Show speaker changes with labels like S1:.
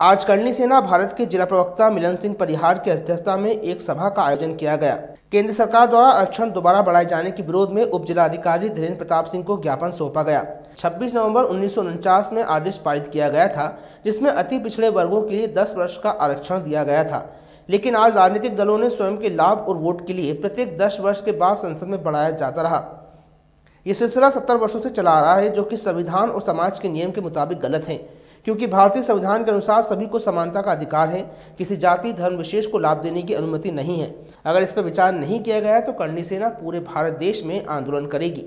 S1: आज करणी सेना भारत के जिला प्रवक्ता मिलन सिंह परिहार की अध्यक्षता में एक सभा का आयोजन किया गया। केंद्र सरकार द्वारा आरक्षण दोबारा बढ़ाए जाने के विरोध में उप जिलाधिकारी धीरेन्द्र प्रताप सिंह को ज्ञापन सौंपा गया। 26 नवंबर उन्नीस सौ उनचास में आदेश पारित किया गया था, जिसमें अति पिछड़े वर्गों के लिए 10 वर्ष का आरक्षण दिया गया था। लेकिन आज राजनीतिक दलों ने स्वयं के लाभ और वोट के लिए प्रत्येक दस वर्ष के बाद संसद में बढ़ाया जाता रहा। ये सिलसिला सत्तर वर्षों से चला आ रहा है, जो कि संविधान और समाज के नियम के मुताबिक गलत है। क्योंकि भारतीय संविधान के अनुसार सभी को समानता का अधिकार है, किसी जाति, धर्म विशेष को लाभ देने की अनुमति नहीं है। अगर इस पर विचार नहीं किया गया तो करणी सेना पूरे भारत देश में आंदोलन करेगी।